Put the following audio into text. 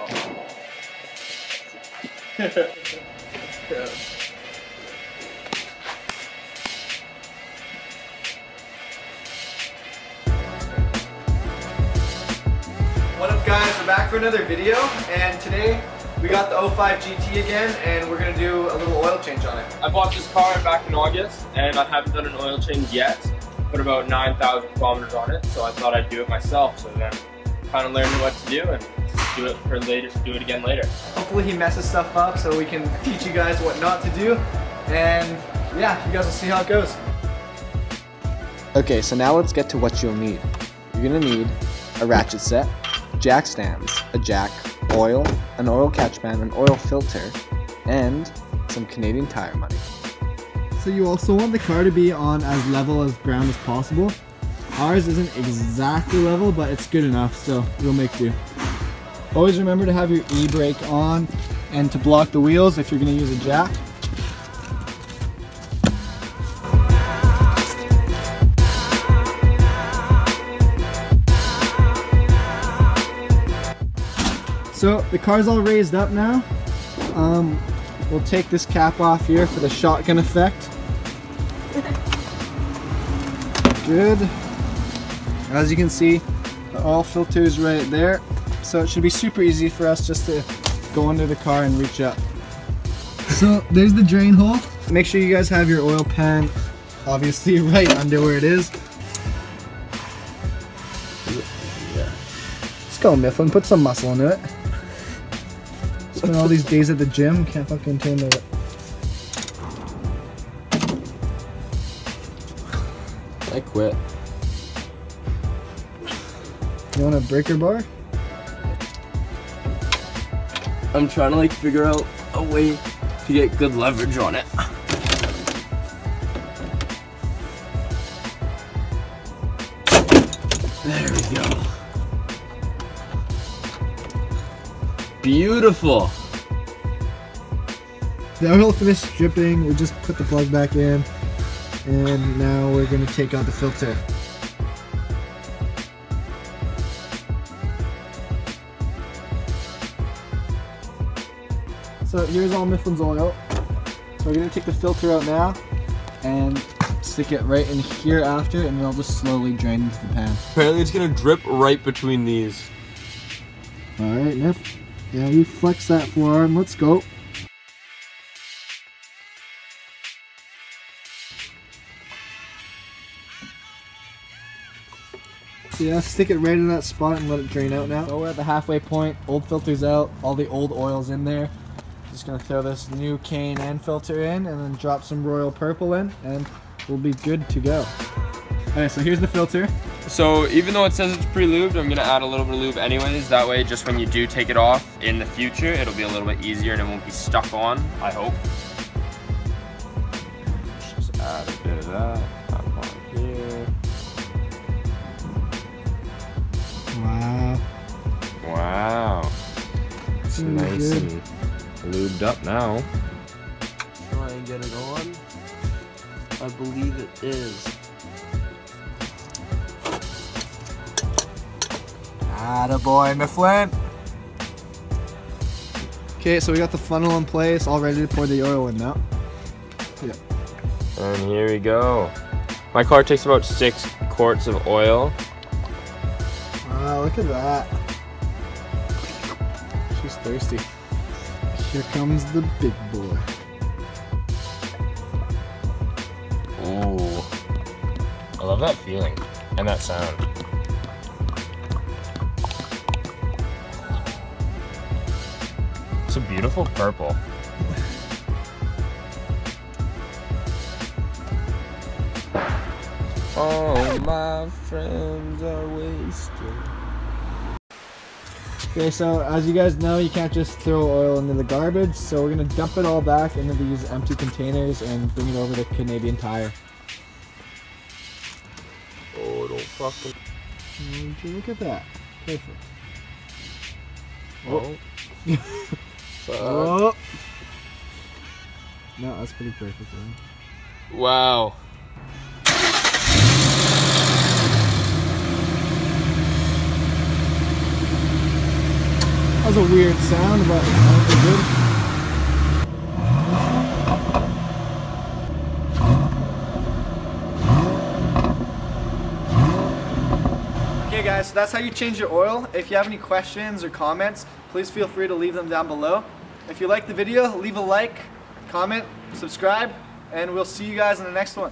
What up guys, we're back for another video and today we got the 05 GT again and we're gonna do a little oil change on it. I bought this car back in August and I haven't done an oil change yet. Put about 9,000 kilometers on it, so I thought I'd do it myself. So then kind of learning what to do and do it for later, do it again later. Hopefully he messes stuff up so we can teach you guys what not to do and yeah, you guys will see how it goes. Okay, so now let's get to what you'll need. You're gonna need a ratchet set, jack stands, a jack, oil, an oil catch band, an oil filter, and some Canadian Tire money. So you also want the car to be on as level as ground as possible. Ours isn't exactly level, but it's good enough, so we'll make do. Always remember to have your e-brake on and to block the wheels if you're gonna use a jack. So the car's all raised up now. Um, we'll take this cap off here for the shotgun effect. Good. As you can see, the oil filter is right there. So it should be super easy for us just to go under the car and reach up. So there's the drain hole. Make sure you guys have your oil pan obviously right under where it is. Let's go Mifflin, put some muscle into it. Spent all these days at the gym, can't fucking tame it. I quit. You want a breaker bar? I'm trying to like figure out a way to get good leverage on it. There we go. Beautiful. The oil finished dripping, we just put the plug back in, and now we're gonna take out the filter. So here's all Mifflin's oil. So we're gonna take the filter out now and stick it right in here after, and then I'll just slowly drain into the pan. Apparently it's gonna drip right between these. All right, Miff. Yeah, you flex that forearm. Let's go. Yeah, stick it right in that spot and let it drain out now. So we're at the halfway point. Old filter's out. All the old oil's in there. Just gonna throw this new cane and filter in and then drop some royal purple in and we'll be good to go. Okay, so here's the filter. So even though it says it's pre-lubed, I'm gonna add a little bit of lube anyways. That way, just when you do take it off in the future, it'll be a little bit easier and it won't be stuck on, I hope. Just add a bit of that on here. Wow. Wow. It's nice good. and lubed up now. try and get it on. I believe it is. Attaboy, Mifflin. Okay, so we got the funnel in place, all ready to pour the oil in now. Yeah. And here we go. My car takes about six quarts of oil. Wow, look at that. She's thirsty. Here comes the big boy. Ooh. I love that feeling and that sound. It's a beautiful purple. All my friends are wasted. Okay, so as you guys know, you can't just throw oil into the garbage, so we're gonna dump it all back into these empty containers and bring it over to Canadian Tire. Oh, don't fucking. You look at that? Perfect. Oh. Oh. No, that's pretty perfect. Right? Wow. Was a weird sound, but good. Okay guys, so that's how you change your oil. If you have any questions or comments, please feel free to leave them down below. If you like the video, leave a like, comment, subscribe, and we'll see you guys in the next one.